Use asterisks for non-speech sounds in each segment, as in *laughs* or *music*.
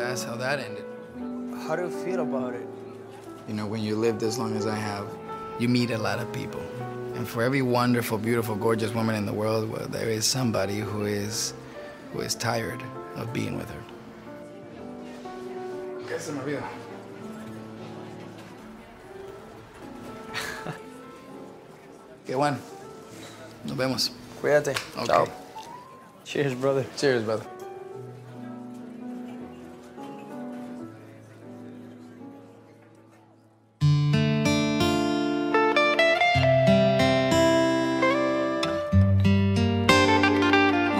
that's how that ended. How do you feel about it? You know, when you lived as long as I have, you meet a lot of people. And for every wonderful, beautiful, gorgeous woman in the world, well, there is somebody who is, who is tired of being with her. ¿Qué se me olvidó? Qué bueno. Nos vemos. Cuídate. Okay. Chao. Cheers, brother. Cheers, brother.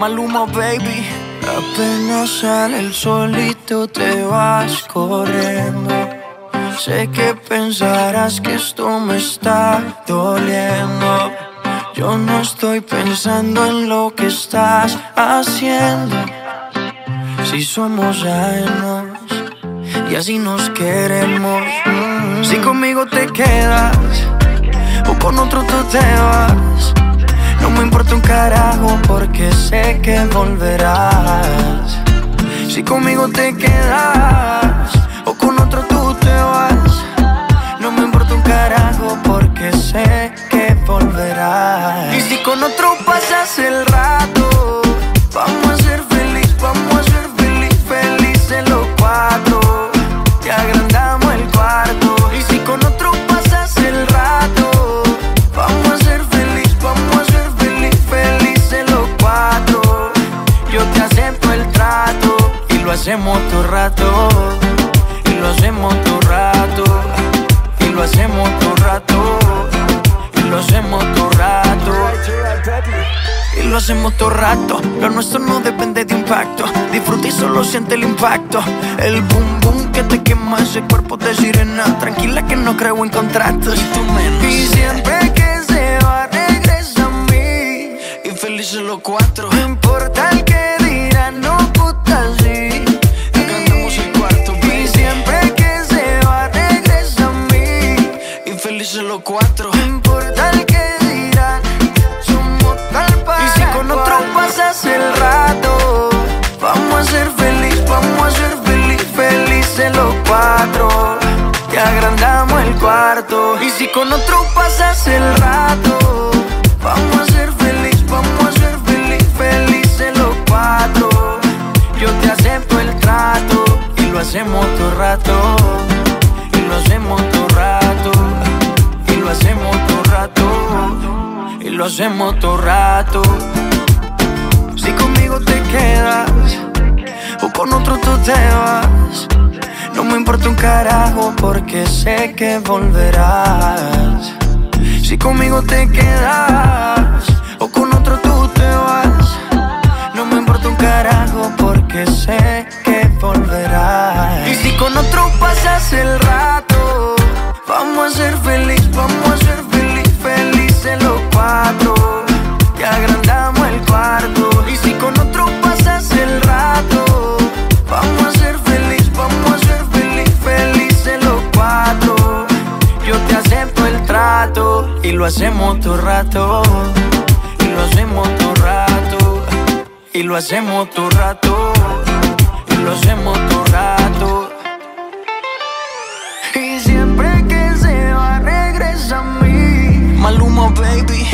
Maluma, baby. Apenas sale el solito te vas corriendo. Sé que pensarás que esto me está doliendo. Yo no estoy pensando en lo que estás haciendo. Si somos ajenos y así nos queremos. Si conmigo te quedas o con otro tú te vas. No me importa un carajo porque sé que volverás. Si conmigo te quedas o con otro tú te vas. No me importa un carajo porque sé que volverás. Y si con otro pasas el rato, vamos a ser nuestro no depende de impacto. Disfruta y solo siente el impacto. El boom boom que te quema ese cuerpo de sirena. Tranquila que no creo en contratos. Y tú menos. Y siempre que se va, regresa a mí. Y felices los cuatro. Y si con otro pasas el rato, vamos a ser feliz, vamos a ser feliz, felices los cuatro. Yo te acepto el trato y lo hacemos todo rato. Y lo hacemos todo rato. Y lo hacemos todo rato. Y lo hacemos todo rato. Si conmigo te quedas o con otro tú te vas. Porque sé que volverás. Si conmigo te quedas o con otro tú te vas. No me importa un carajo porque sé que volverás. Y si con otro pasas el rato, vamos a ser feliz, vamos a ser feliz, lo hacemos todo rato. Y lo hacemos todo rato. Y lo hacemos todo rato. Y lo hacemos todo rato. Y siempre que se va, regresa a mí. Maluma, baby.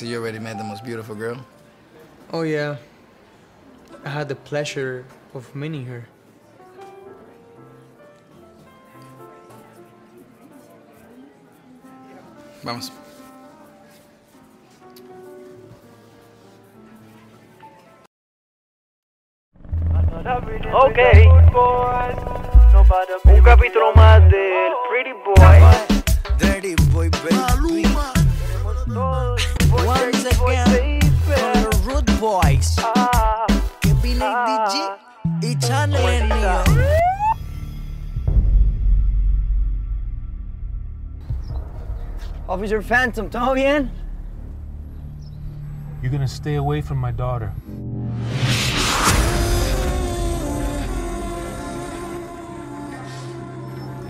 I see you already met the most beautiful girl. Oh, yeah. I had the pleasure of meeting her. Vamos. Ok. Un capítulo más Officer Phantom, ¿todo? You're gonna stay away from my daughter.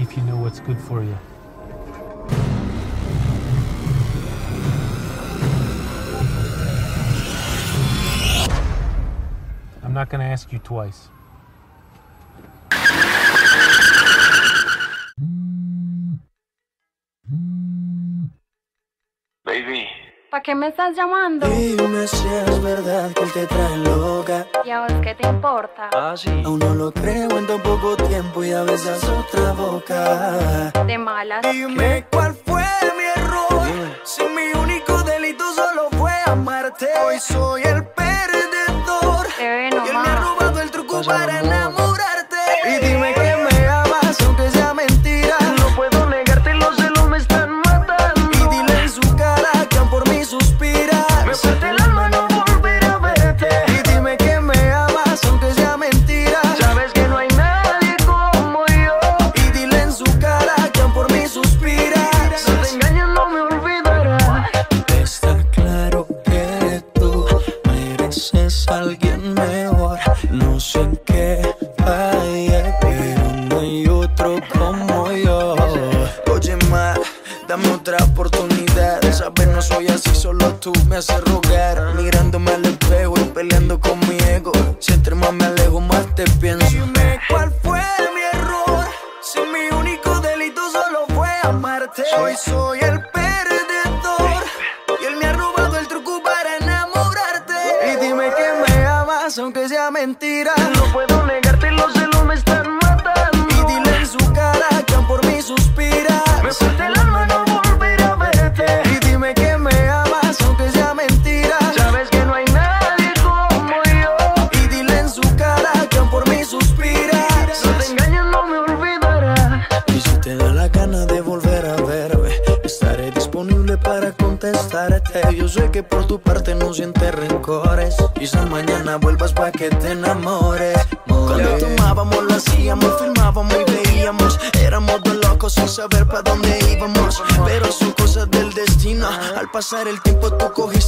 If you know what's good for you. I'm not gonna ask you twice. ¿Para qué me estás llamando? Dime si es verdad que él te trae loca. ¿Y a vos qué te importa? Ah, sí. Aún no lo creo en tan poco tiempo y a veces otra boca. De malas. Dime ¿Qué? cuál fue mi error. Si mi único delito solo fue amarte. Hoy soy el perdedor. Te ve. Y él me ha robado el truco Pasa para amor.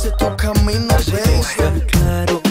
ese tu camino, baby. Claro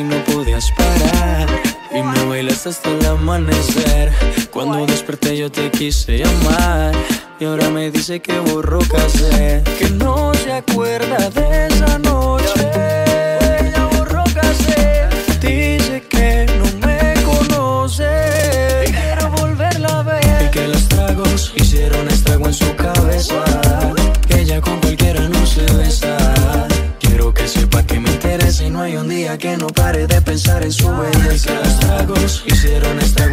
Y no podías parar. Y me bailaste hasta el amanecer. Cuando desperté yo te quise llamar. Y ahora me dice que borró casé Que no se acuerda de esa noche de pensar en su belleza. Los tragos hicieron esta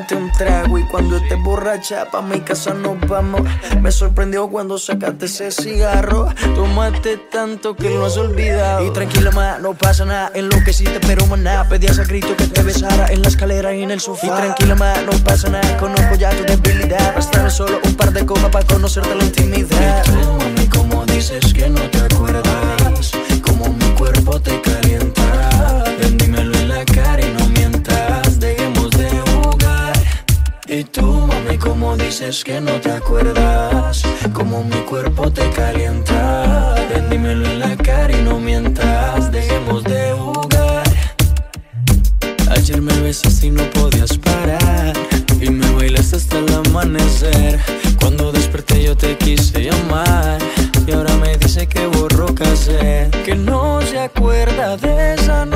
tómate un trago y cuando estés borracha pa' mi casa nos vamos. Me sorprendió cuando sacaste ese cigarro, tomaste tanto que lo has olvidado. Y tranquila ma, no pasa nada, en lo que sí te espero maná. Pedías a grito que te besara en la escalera y en el sofá. Y tranquila ma, no pasa nada, conozco ya tu debilidad. Bastaron solo un par de copas para conocerte la intimidad. Y tú, mami, como dices que no te acuerdas, como mi cuerpo te calienta. Dices que no te acuerdas. Como mi cuerpo te calienta. Ven, dímelo en la cara y no mientas. Dejemos de jugar. Ayer me besaste y no podías parar. Y me bailaste hasta el amanecer. Cuando desperté yo te quise llamar. Y ahora me dice que borró cassette. Que no se acuerda de esa noche.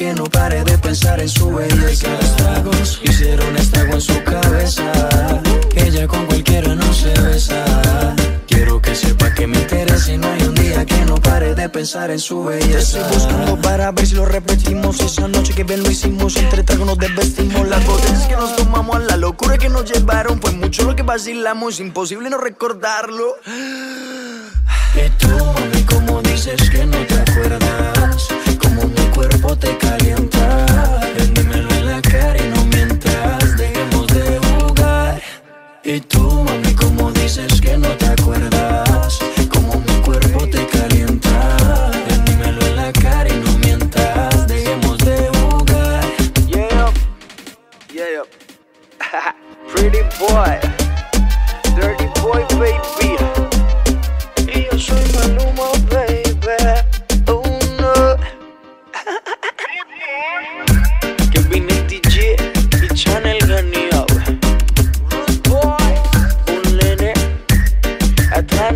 Que no pare de pensar en su belleza. Que los tragos hicieron estrago en su cabeza. Ella con cualquiera no se besa. Quiero que sepa que me interesa y no hay un día que no pare de pensar en su belleza. Te estoy buscando para ver si lo repetimos. Esa noche que bien lo hicimos, entre tragos nos desvestimos. Las botellas que nos tomamos, a la locura que nos llevaron. Fue mucho lo que vacilamos, imposible no recordarlo. Y tú, mami, como dices que no te acuerdas cuerpo te calienta attack.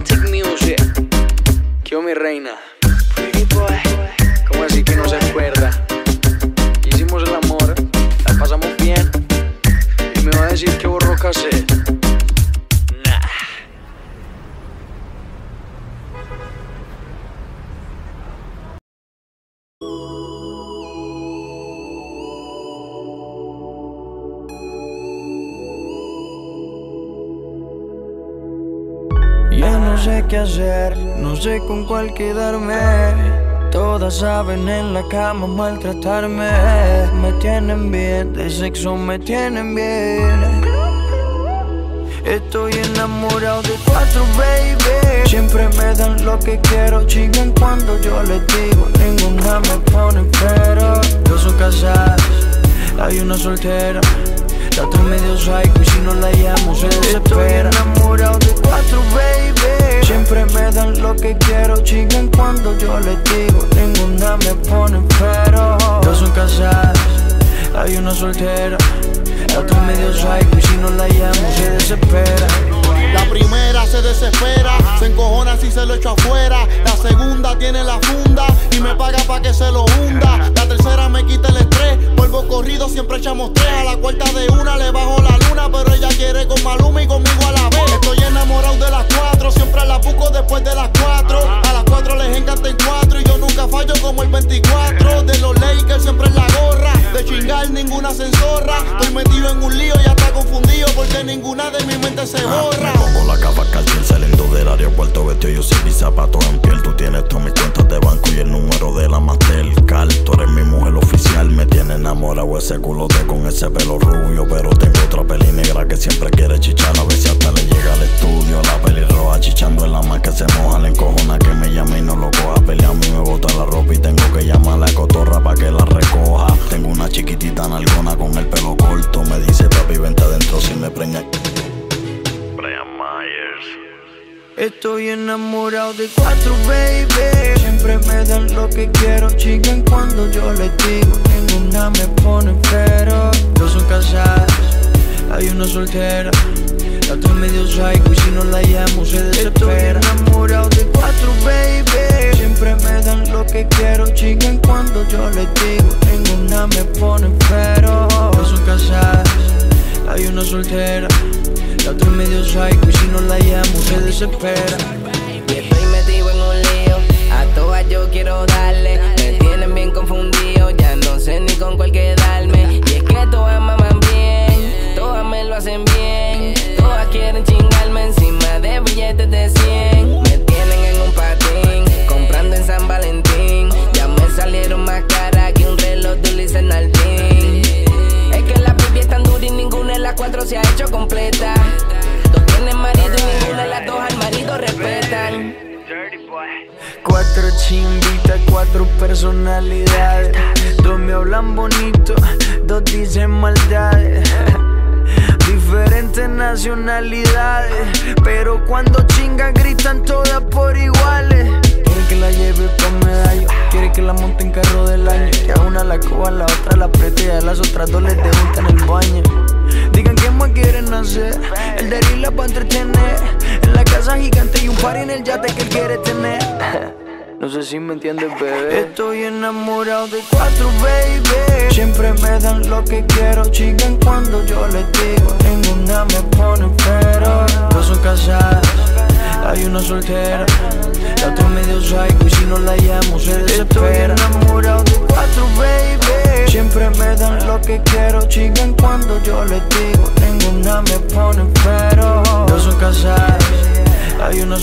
No sé con cuál quedarme. Todas saben en la cama maltratarme. Me tienen bien, de sexo me tienen bien. Estoy enamorado de cuatro, baby. Siempre me dan lo que quiero, chingan cuando yo les digo. Ninguna me pone pero. Dos son casadas, hay una soltera. La otra medio psycho y si no la llamo se desespera. Estoy enamorado de cuatro, baby. Siempre me dan lo que quiero, chingan cuando yo les digo. Ninguna me pone pero. Dos son casadas, hay una soltera. La otra medio psycho y si no la llamo se desespera. La primera se desespera, se encojona si se lo echo afuera. La segunda tiene la funda y me paga pa' que se lo hunda. La tercera me quita el estrés, vuelvo corrido, siempre echamos tres. A la cuarta de una le bajo la luna, pero ella quiere con Maluma y conmigo a la vez. Estoy enamorado de las cuatro, siempre la busco después de las cuatro. A las cuatro les encanta el cuatro y yo nunca fallo como el 24. De los Lakers siempre en la gorra, de chingar ninguna censorra. Porque ninguna de mi mente se borra. Me pongo la capa cartier del aeropuerto Vestido yo sin mis zapatos en piel Tú tienes todas mis cuentas de banco y el número de la Mastercard. Tú eres mi mujer oficial Me tiene enamorado ese culote con ese pelo rubio Pero tengo otra peli negra que siempre quiere chichar. A ver si hasta le llega al estudio La peli roja chichando en la más que se moja La encojona que me llama y no lo coja. Pelea a mí me bota la ropa y tengo que llamar a la cotorra pa' que la recoja. Tengo una chiquitita nalgona con el pelo corto Me dice papi vente adentro si me preña Estoy enamorado de cuatro, baby. Siempre me dan lo que quiero Chiquen cuando yo les digo. Ninguna me pone pero Dos son casadas Hay una soltera. La otra medio psycho Y si no la llamo se desespera. Estoy enamorado de cuatro, baby. Siempre me dan lo que quiero Chiquen cuando yo les digo. Ninguna me pone pero Dos son casadas Hay una soltera. La otra medio psycho y si no la llamo se desespera. Y estoy metido en un lío, a todas yo quiero darle. Me tienen bien confundido, ya no sé ni con cuál quedarme. Y es que todas maman bien, todas me lo hacen bien. Todas quieren chingarme encima de billetes de 100.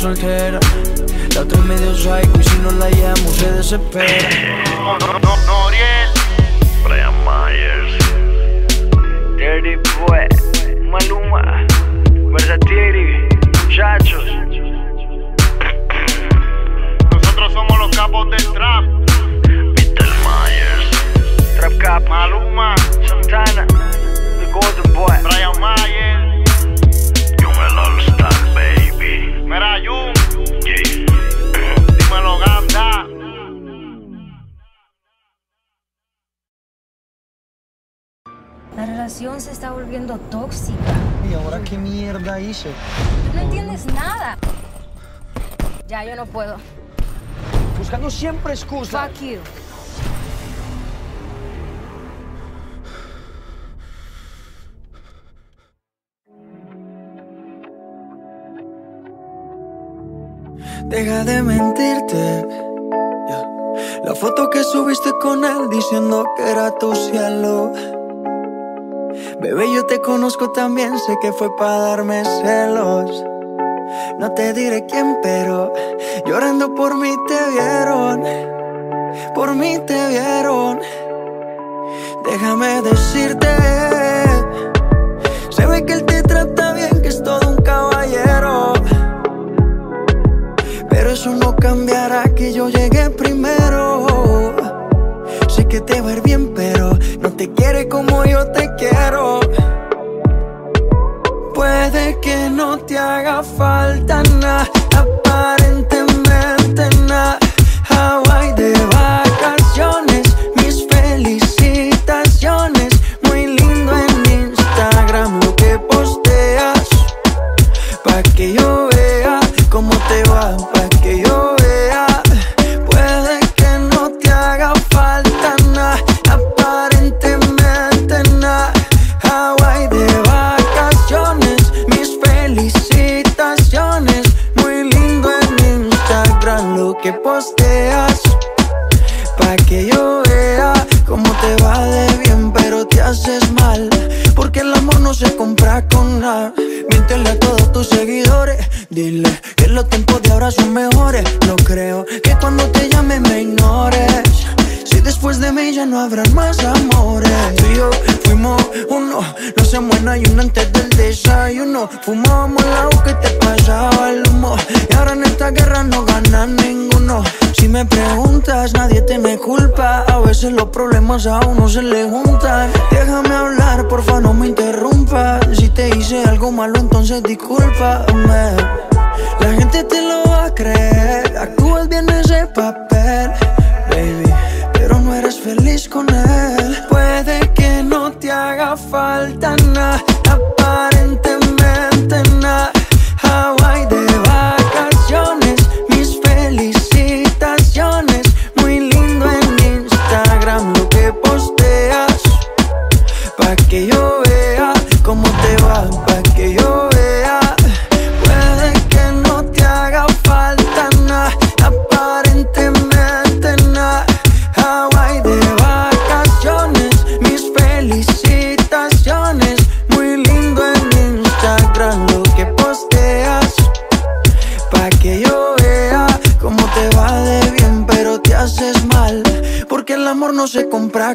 soltera. La otra es medio psycho y si no la llamo se desespera. No, no, no, Noriel. se está volviendo tóxica. ¿Y ahora qué mierda hice? No entiendes nada. Ya, yo no puedo. Buscando siempre excusas. Fuck you. Deja de mentirte. La foto que subiste con él diciendo que era tu cielo. Bebé, yo te conozco también, sé que fue para darme celos. No te diré quién, pero llorando por mí te vieron. Por mí te vieron. Déjame decirte, se ve que él te trata bien, que es todo un caballero. Pero eso no cambiará que yo llegué primero. Sé que te va a ir bien, te quiere como yo te quiero. Puede que no te haga falta nada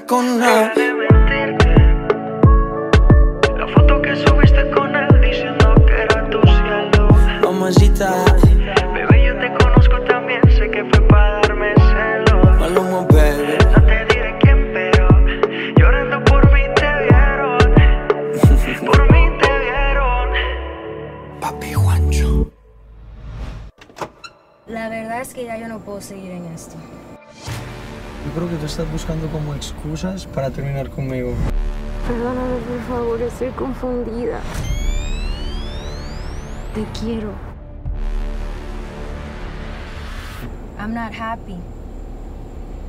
con nada. Estás buscando como excusas para terminar conmigo. Perdóname, por favor, estoy confundida. Te quiero. I'm not happy.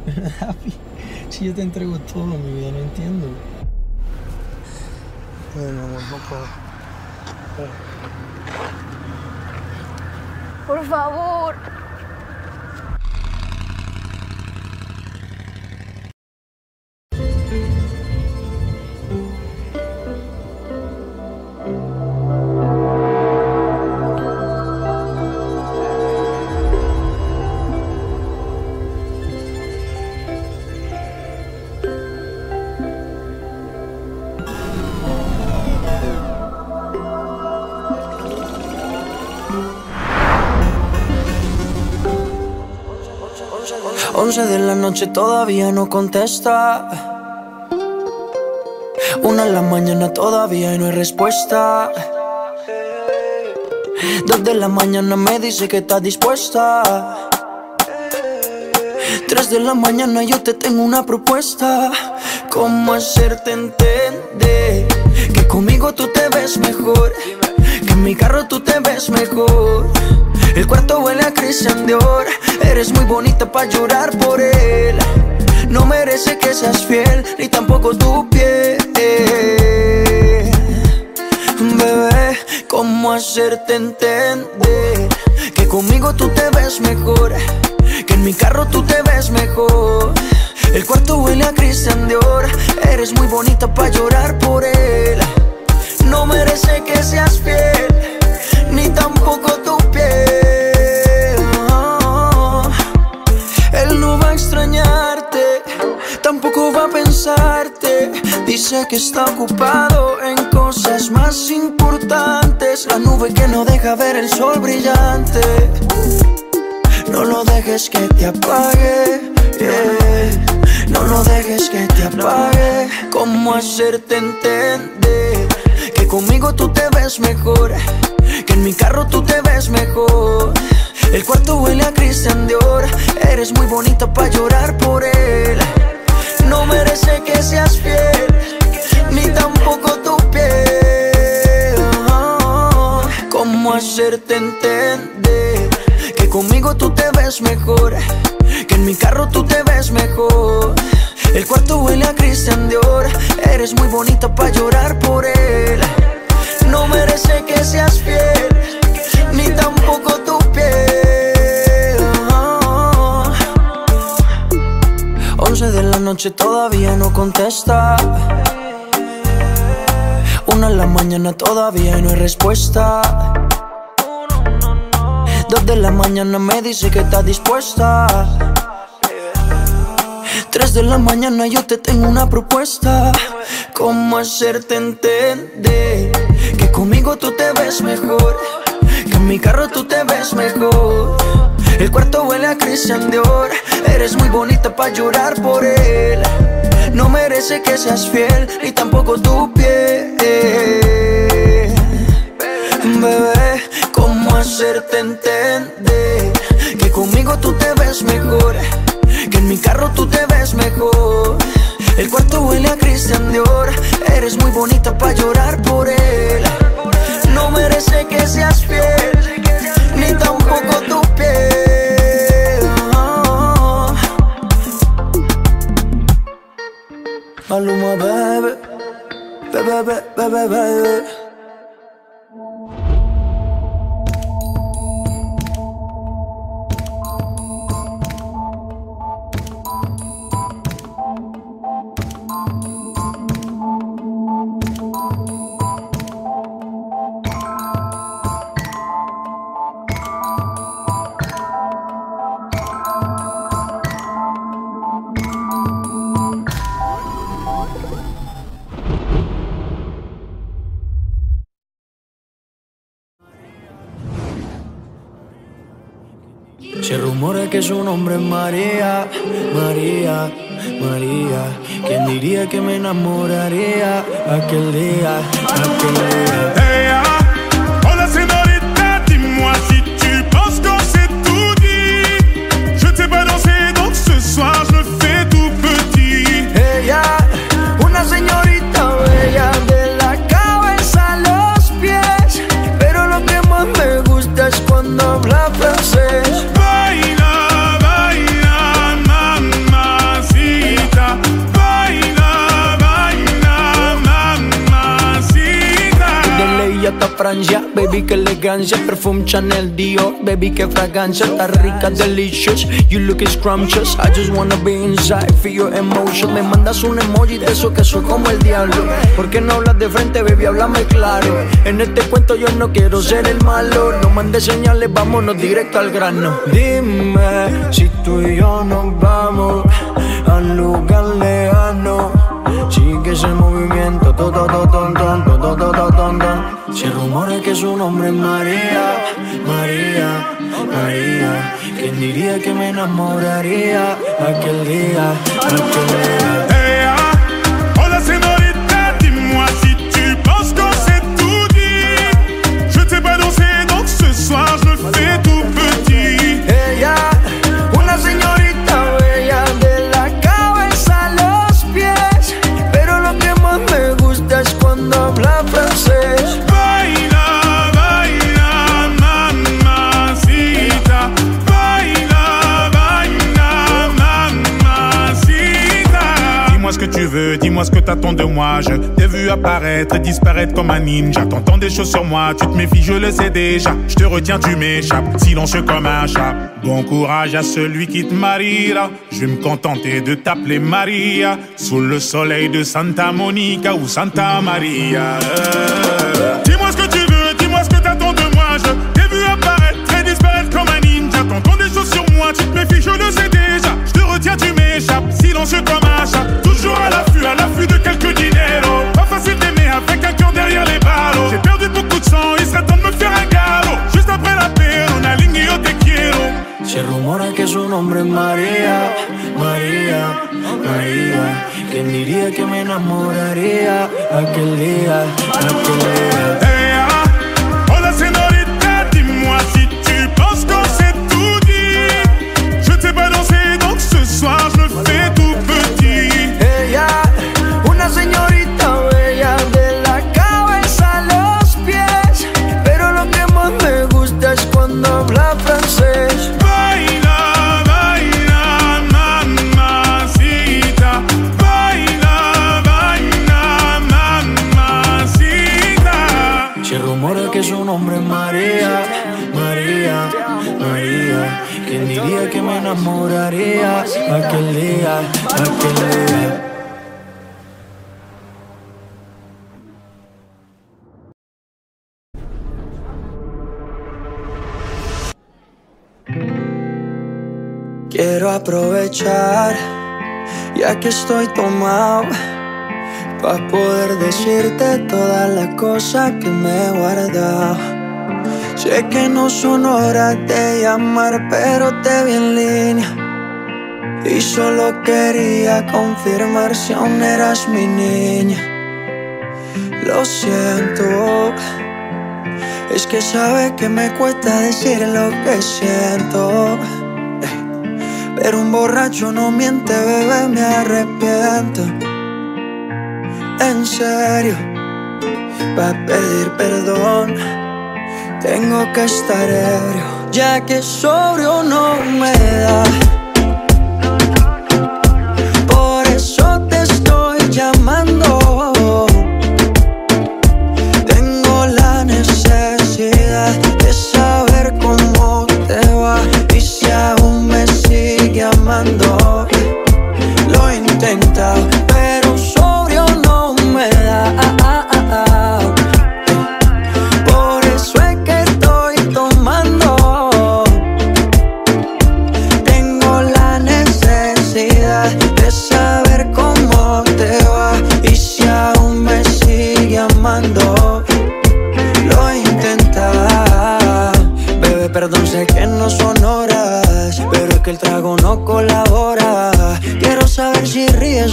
*laughs* Happy. Si yo te entrego todo, mi vida, no entiendo. Ay, mi amor, no puedo. Por favor. Once de la noche todavía no contesta. Una de la mañana todavía no hay respuesta. Dos de la mañana me dice que está dispuesta. Tres de la mañana yo te tengo una propuesta. ¿Cómo hacerte entender que conmigo tú te ves mejor? Que en mi carro tú te ves mejor. El cuarto huele a Christian Dior. Eres muy bonita para llorar por él. No merece que seas fiel, ni tampoco tu piel. Bebé, ¿cómo hacerte entender que conmigo tú te ves mejor? Que en mi carro tú te ves mejor. El cuarto huele a Christian Dior. Eres muy bonita para llorar por él. No merece que seas fiel, ni tampoco tu piel. No va a extrañarte, tampoco va a pensarte. Dice que está ocupado en cosas más importantes. La nube que no deja ver el sol brillante. No lo dejes que te apague. No lo dejes que te apague. ¿Cómo hacerte entender conmigo tú te ves mejor? Que en mi carro tú te ves mejor. El cuarto huele a Christian Dior. Eres muy bonita para llorar por él. No merece que seas fiel, ni tampoco tu piel. ¿Cómo hacerte entender que conmigo tú te ves mejor? Que en mi carro tú te ves mejor. El cuarto huele a Christian Dior. Eres muy bonita para llorar por él. No merece que seas fiel, ni tampoco tu piel. Once de la noche todavía no contesta. Una de la mañana todavía no hay respuesta. Dos de la mañana me dice que está dispuesta. Tres de la mañana yo te tengo una propuesta. ¿Cómo hacerte entender que conmigo tú te ves mejor? Que en mi carro tú te ves mejor. El cuarto huele a Christian Dior. Eres muy bonita para llorar por él. No merece que seas fiel, ni tampoco tu piel. Bebé, ¿cómo hacerte entender que conmigo tú te ves mejor? En mi carro tú te ves mejor. El cuarto huele a Christian Dior. Eres muy bonita para llorar por él. No merece que seas fiel, ni tampoco tu piel. Maluma, baby, baby, baby, baby. Que su nombre es María, María, María. ¿Quién diría que me enamoraría aquel día, aquel día? Hey, hola señorita, dis-moi si tu penses qu'on s'est tout dit. Je t'ai pas dansé, donc ce soir je fais tout petit. Ella, una señorita bella de la cabeza a los pies. Pero lo que más me gusta es cuando habla francés. Francia, baby, que elegancia. Perfume Chanel Dior, baby, que fragancia. Está rica, delicious, you look scrumptious. I just wanna be inside, feel your emotion. Me mandas un emoji de eso que soy como el diablo. ¿Por qué no hablas de frente, baby? Háblame claro. En este cuento yo no quiero ser el malo. No mandes señales, vámonos directo al grano. Dime si tú y yo nos vamos al lugar lejano. Sigue ese movimiento, to, to, to, ton, ton, to, Se rumora que su nombre es María, María, María. ¿Quién diría que me enamoraría aquel día, aquel día? Dis-moi ce que t'attends de moi. Je t'ai vu apparaître et disparaître comme un ninja. T'entends des choses sur moi, tu te méfies, je le sais déjà. Je te retiens, tu m'échappes, silencieux comme un chat. Bon courage à celui qui te mariera. Je vais me contenter de t'appeler Maria. Sous le soleil de Santa Monica ou Santa Maria. Dis-moi ce que tu veux, dis-moi ce que t'attends de moi. Je t'ai vu apparaître et disparaître comme un ninja. T'entends des choses sur moi, tu te méfies, je le sais déjà. Je te retiens, tu m'échappes, silencieux comme un chat. À l'affût, à l'affût de quelques dinero. Pas facile d'aimer avec un cœur derrière les ballots. J'ai perdu beaucoup de sang, il serait temps de me faire un galop. Juste après la paix, on a ligne yo te quiero. Se rumora que su nombre es María, María, María. ¿Quién diría que me enamoraría aquel día, aquel día? Enamoraría aquel día, aquel día? Quiero aprovechar, ya que estoy tomado, para poder decirte todas las cosas que me he guardado. Sé que no son horas de llamar, pero te vi en línea. Y solo quería confirmar si aún eras mi niña. Lo siento, es que sabe que me cuesta decir lo que siento. Pero un borracho no miente, bebé, me arrepiento. En serio, para pedir perdón, tengo que estar ebrio, ya que sobrio no me da.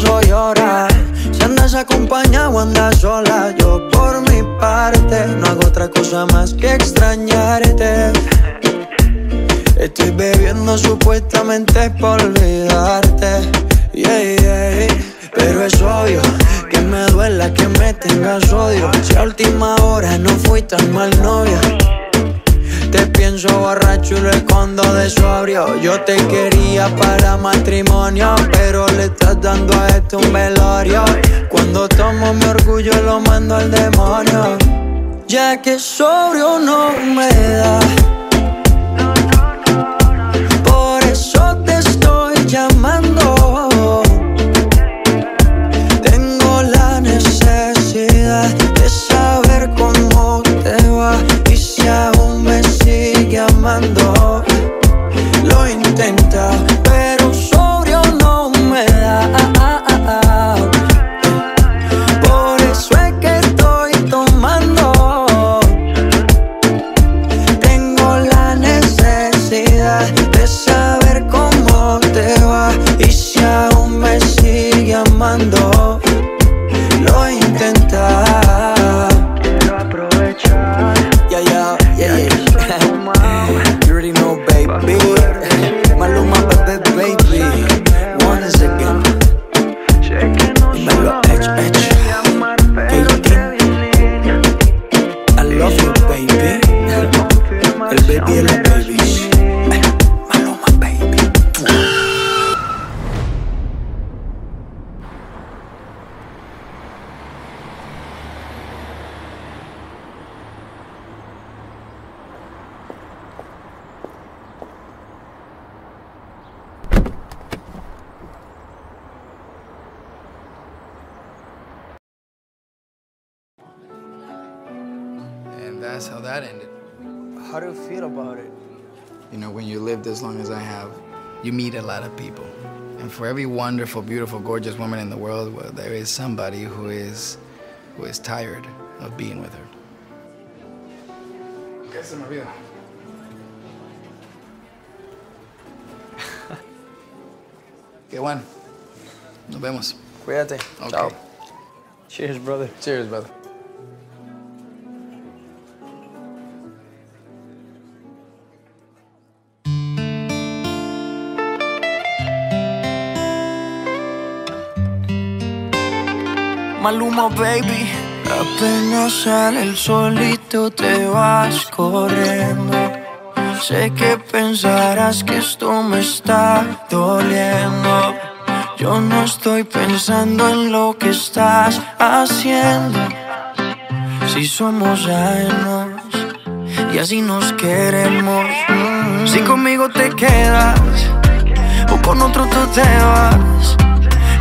Si ríes o lloras. Si andas acompañado o andas sola. Yo por mi parte no hago otra cosa más que extrañarte. Estoy bebiendo supuestamente por olvidarte. Yeah, yeah. Pero es obvio que me duela que me tengas odio. Si a última hora no fui tan mal novia. Te pienso borracho y lo escondo de sobrio. Yo te quería para matrimonio, pero le estás dando a esto un velorio. Cuando tomo mi orgullo lo mando al demonio. Ya que sobrio no me da. You meet a lot of people. And for every wonderful, beautiful, gorgeous woman in the world, well, there is somebody who is, who is tired of being with her. ¿Qué se me olvidó? Qué bueno. Nos vemos. Cuídate. Okay. Chao. Cheers, brother. Cheers, brother. Maluma, baby. Apenas sale el solito te vas corriendo. Sé que pensarás que esto me está doliendo. Yo no estoy pensando en lo que estás haciendo. Si somos ajenos y así nos queremos. Si conmigo te quedas o con otro tú te vas.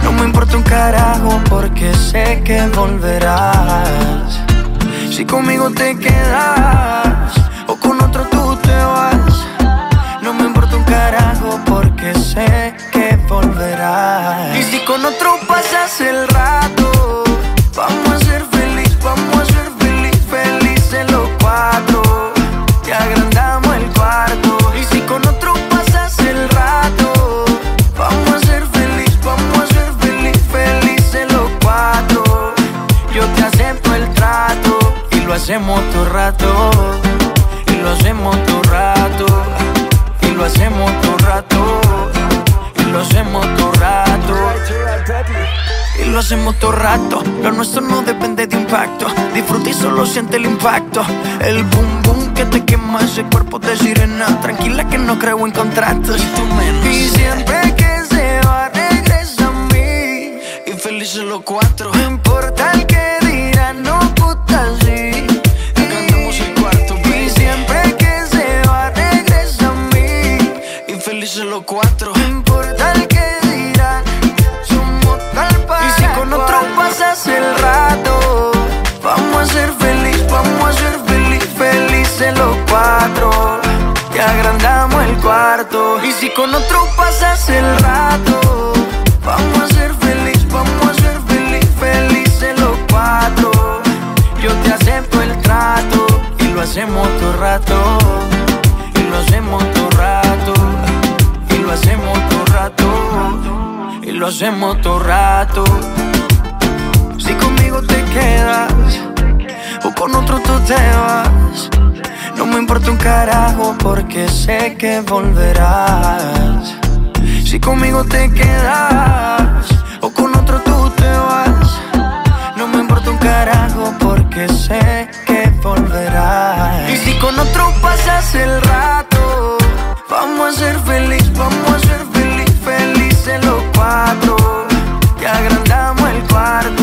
No me importa un carajo porque sé que volverás. Si conmigo te quedas o con otro tú te vas. No me importa un carajo porque sé que volverás. Y si con otro pasas el rato, vamos hacemos todo rato. Y lo hacemos todo rato. Y lo hacemos todo rato. Y lo hacemos todo rato. Y lo hacemos todo rato. Lo nuestro no depende de impacto. Disfruta y solo siente el impacto. El boom boom que te quema ese cuerpo de sirena. Tranquila que no creo en contratos. Y tú menos. Y siempre que se va, regresa a mí. Y felices los cuatro. No con otro pasas el rato, vamos a ser feliz, vamos a ser feliz, felices los cuatro. Yo te acepto el trato y lo hacemos todo rato. Y lo hacemos todo rato. Y lo hacemos hacemos todo rato. Si conmigo te quedas o con otro tú te vas, importa un carajo porque sé que volverás. Si conmigo te quedas o con otro tú te vas, no me importa un carajo porque sé que volverás. Y si con otro pasas el rato, vamos a ser feliz, vamos a ser feliz, felices los cuatro. Te agrandamos el cuarto.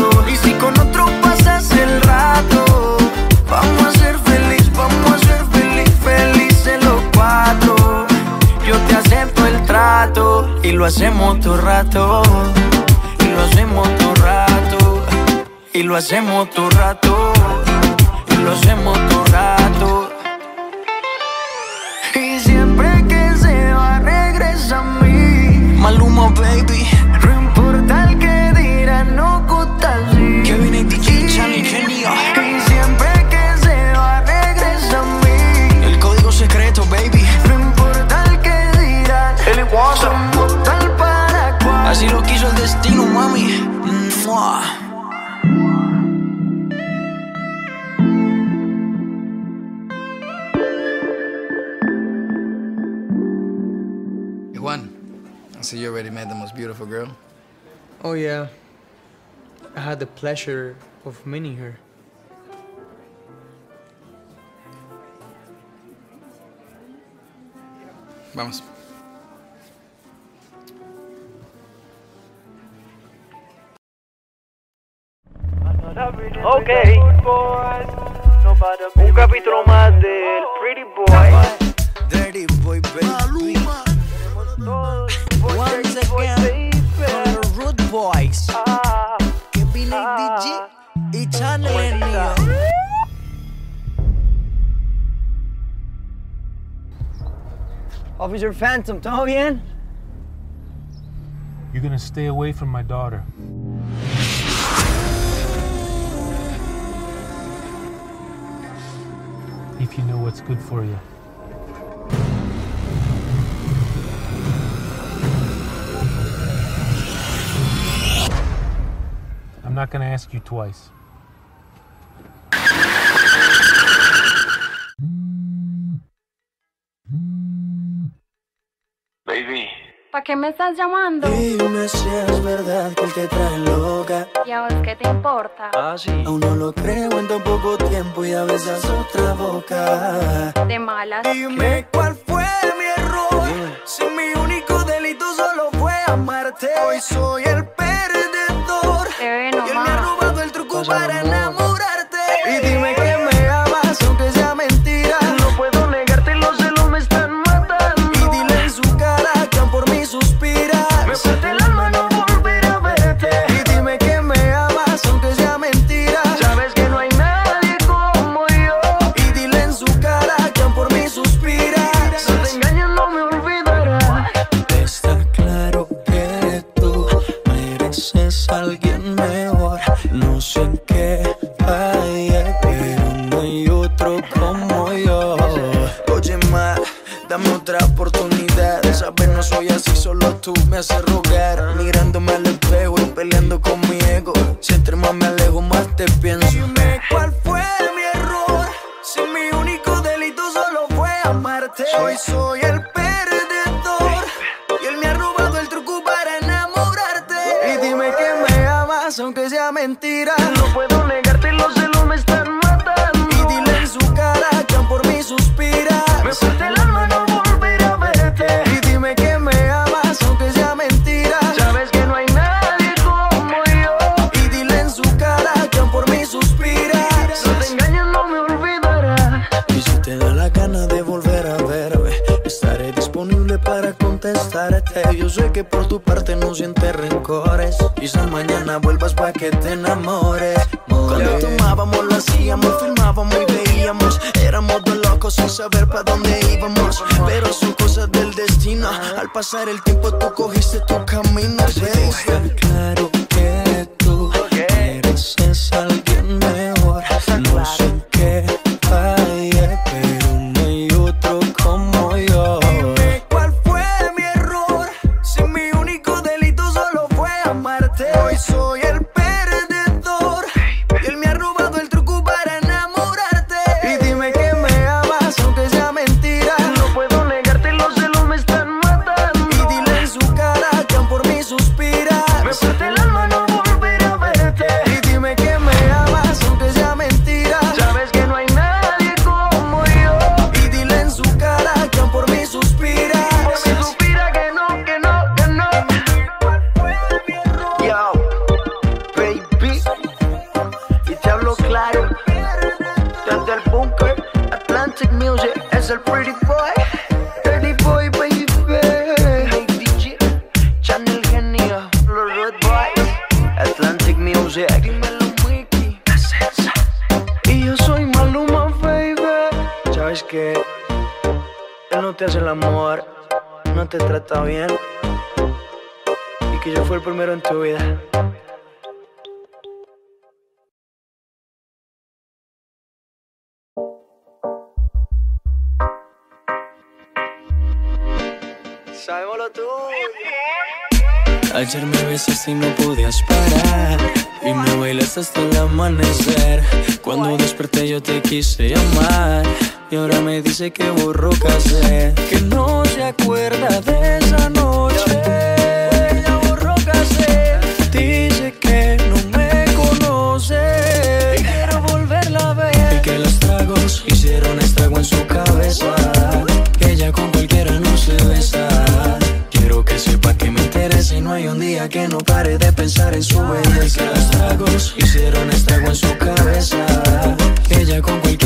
Lo hacemos todo rato. Y lo hacemos todo rato. Y lo hacemos todo rato. Y lo hacemos todo rato. Y siempre que se va regresa a mí. Maluma. Oh, yeah. I had the pleasure of meeting her. Vamos. Ok. Un capítulo más del Pretty Boy. Dirty boy, baby. Once again, from the Root Boys. Kevin DJ y Channel en Neo. Officer Phantom, ¿todo bien? You're gonna stay away from my daughter. If you know what's good for you. I'm not gonna ask you twice. Baby. ¿Para qué me estás llamando? Dime si es verdad que te trae loca. ¿Y a vos qué te importa? Ah, sí. Aún no lo creo en tan poco tiempo y a veces otra boca. De malas. Dime cuál fue mi error. Si mi único delito solo fue amarte. Hoy soy el para amor. No sientes rencores. Quizás mañana vuelvas pa' que te enamores. Cuando tomábamos, lo hacíamos, filmábamos y veíamos. Éramos dos locos sin saber para dónde íbamos. Pero son cosas del destino. Al pasar el tiempo, tú cogiste tu camino. Está claro te el amor, no te trata bien y que yo fui el primero en tu vida. Sabémoslo tú. Ayer me besaste y no podías parar Y me bailaste hasta el amanecer Cuando desperté yo te quise llamar Y ahora me dice que borró casé Que no se acuerda de esa noche. Ya borró casé Dice que no me conoce. Y quiero volverla a ver. Y que los tragos hicieron estrago en su cabeza. Ella con cualquiera no se besa. Quiero que sepa que me interesa y no hay un día que no pare de pensar en su belleza. Los tragos hicieron estrago en su cabeza. Ella con cualquiera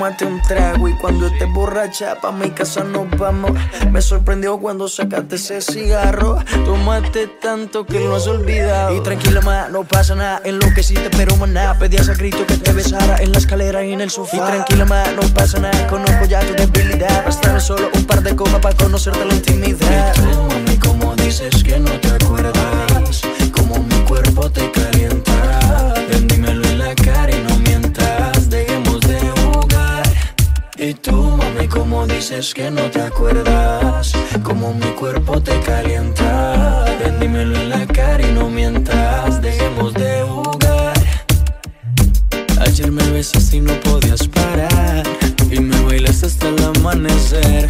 tómate un trago y cuando estés borracha pa' mi casa nos vamos. Me sorprendió cuando sacaste ese cigarro. Tomaste tanto que lo has olvidado. Y tranquila, ma, no pasa nada. En lo que hiciste, pero maná. Pedías a grito que te besara en la escalera y en el sofá. Y tranquila, ma, no pasa nada. Conozco ya tu debilidad. Bastame solo un par de copas para conocerte la intimidad. Y tú, mami, como dices que no dices que no te acuerdas Como mi cuerpo te calienta. Ven, en la cara y no mientas. Dejemos de jugar. Ayer me besaste y no podías parar. Y me bailaste hasta el amanecer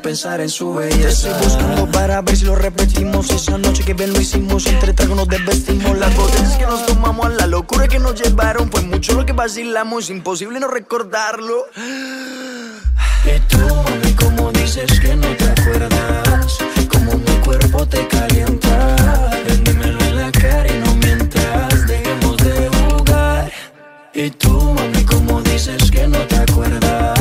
pensar en su Te belleza. estoy buscando para ver si lo repetimos Esa noche que bien lo hicimos. Entre tragos nos desvestimos. Las botellas que nos tomamos La locura que nos llevaron. Fue mucho lo que vacilamos Imposible no recordarlo. Y tú, mami, como dices que no te acuerdas Como mi cuerpo te calienta. Ven, dímelo en la cara y no mientas. Dejemos de jugar. Y tú, mami, como dices que no te acuerdas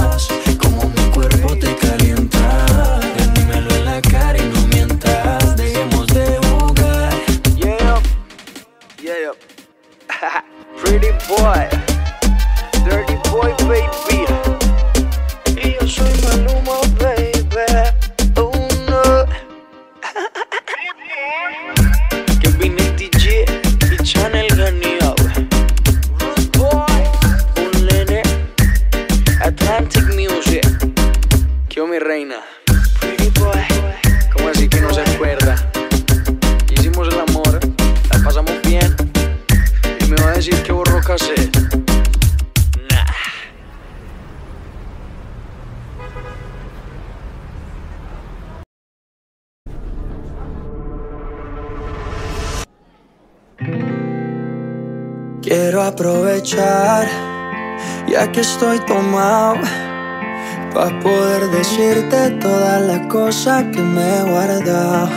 cosas que me he guardado.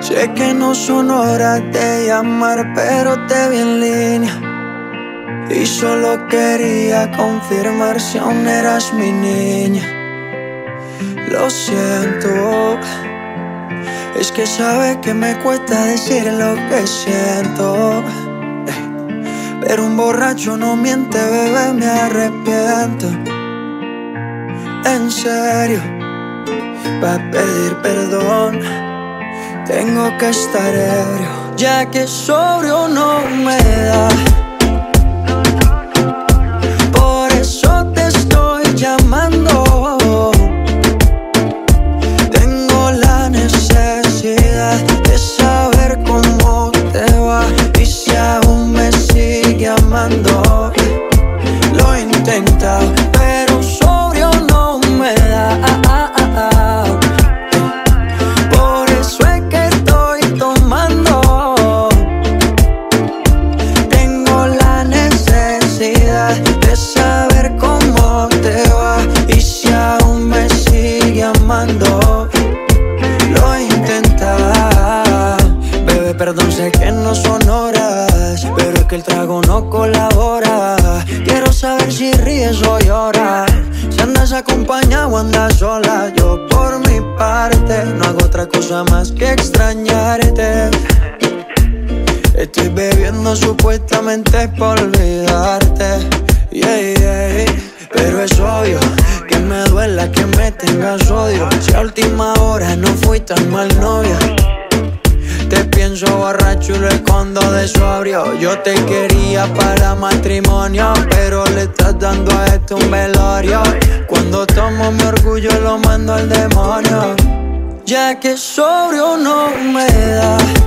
Sé que no son horas de llamar, pero te vi en línea. Y solo quería confirmar si aún eras mi niña. Lo siento, es que sabe que me cuesta decir lo que siento. Pero un borracho no miente, bebé, me arrepiento. En serio, para pedir perdón, tengo que estar ebrio, ya que sobrio no me da. yo lo mando al demonio, ya que sobrio no me da.